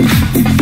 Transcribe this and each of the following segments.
Música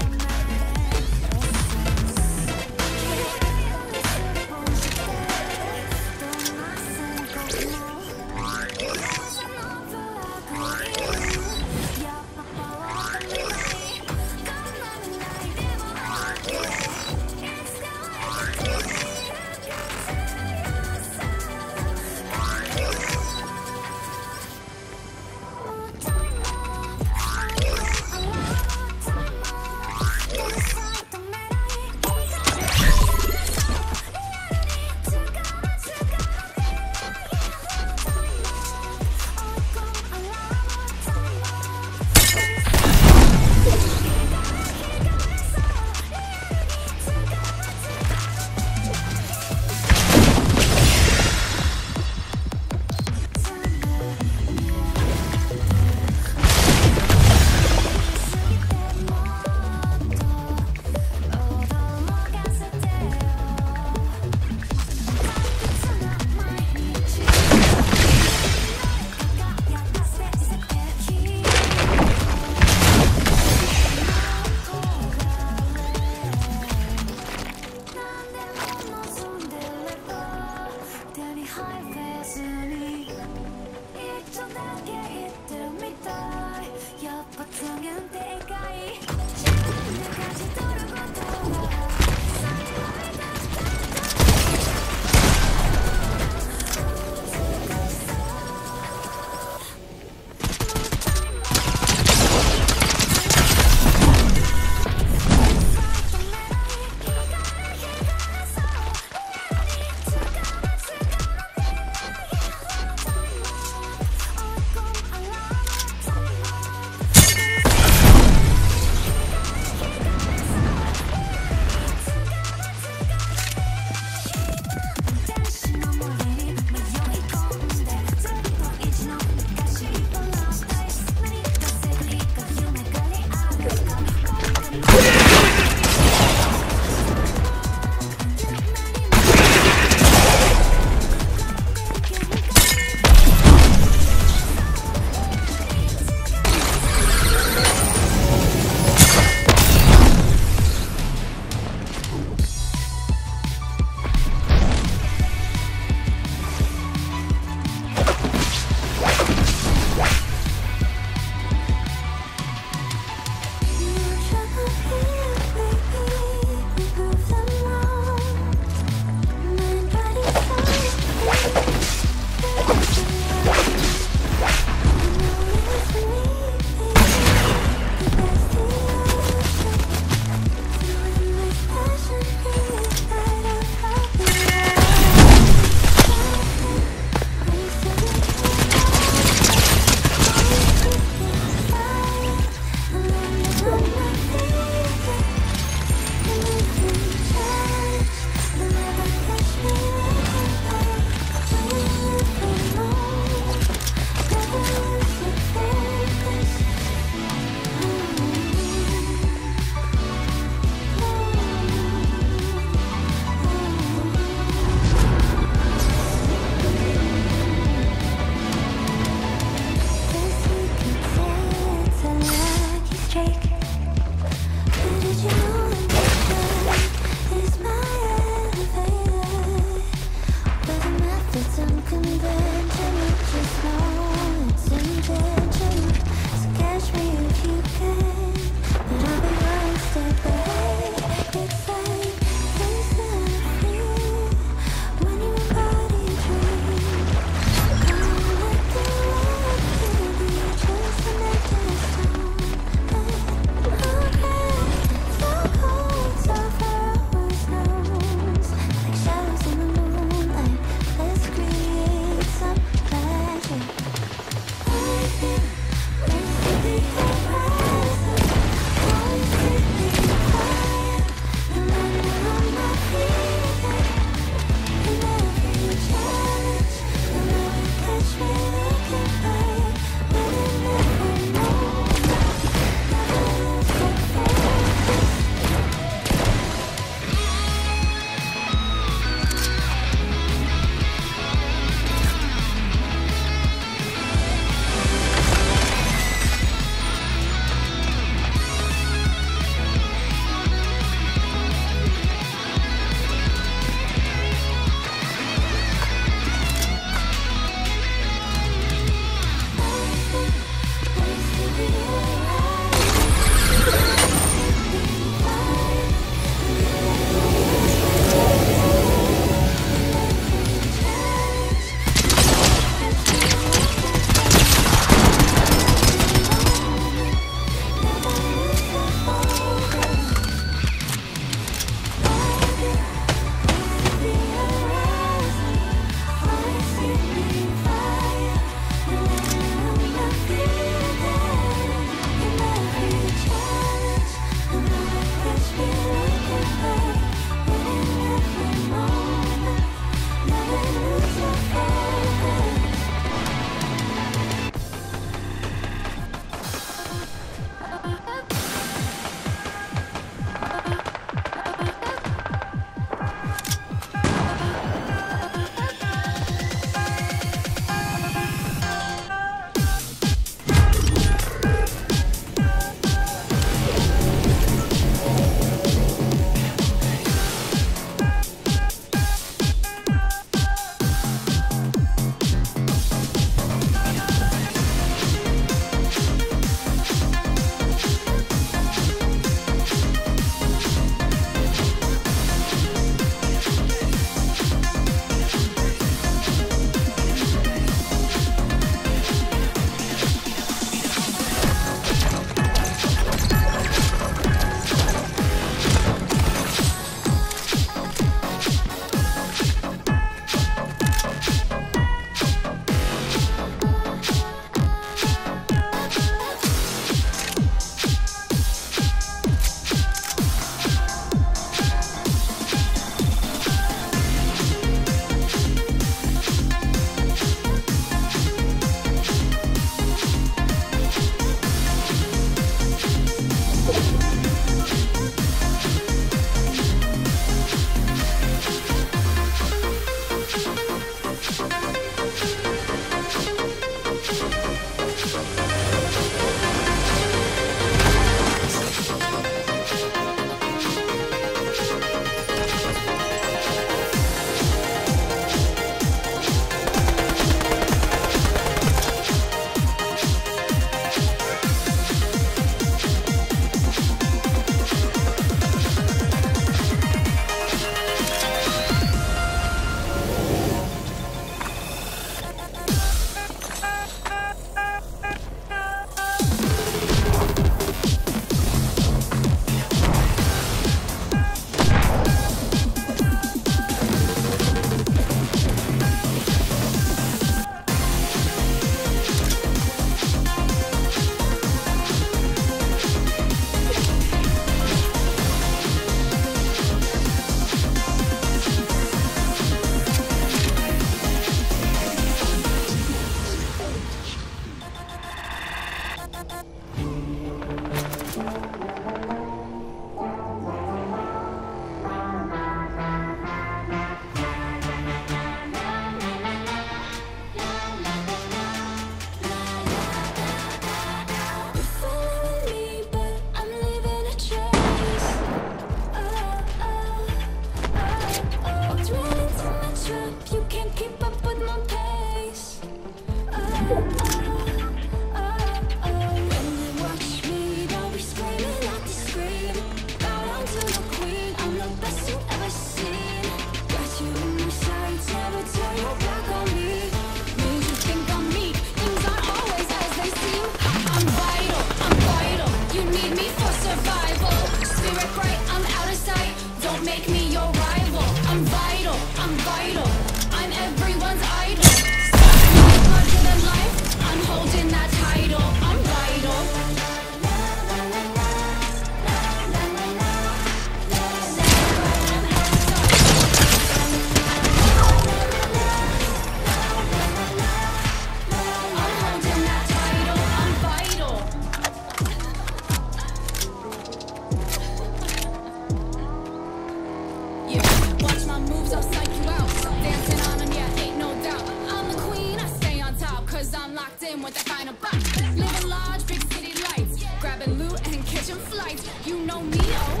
locked in with that final box. Living large, big city lights. Grabbing loot and catching flights. You know me, oh.